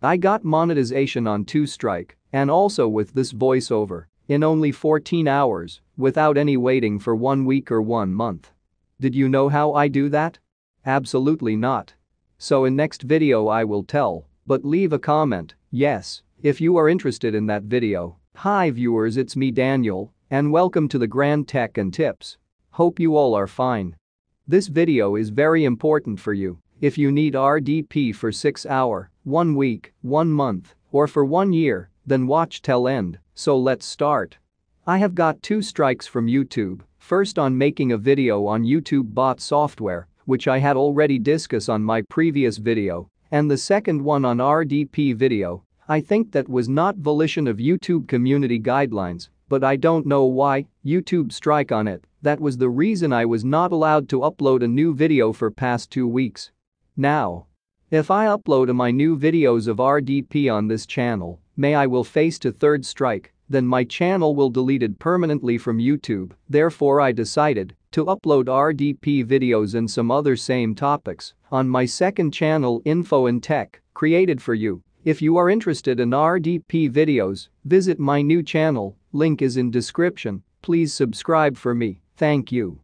I got monetization on 2Strike and also with this voiceover in only 14 hours without any waiting for one week or one month. Did you know how I do that? Absolutely not. So in next video I will tell, but leave a comment, yes, if you are interested in that video. Hi viewers it's me Daniel and welcome to the Grand Tech and Tips. Hope you all are fine. This video is very important for you if you need RDP for 6 hour, 1 week, 1 month, or for 1 year, then watch till end, so let's start. I have got two strikes from YouTube, first on making a video on YouTube bot software, which I had already discussed on my previous video, and the second one on RDP video, I think that was not volition of YouTube community guidelines, but I don't know why, YouTube strike on it, that was the reason I was not allowed to upload a new video for past two weeks. Now. If I upload my new videos of RDP on this channel, may I will face to third strike, then my channel will deleted permanently from YouTube, therefore I decided to upload RDP videos and some other same topics on my second channel Info and Tech, created for you. If you are interested in RDP videos, visit my new channel, link is in description, please subscribe for me, thank you.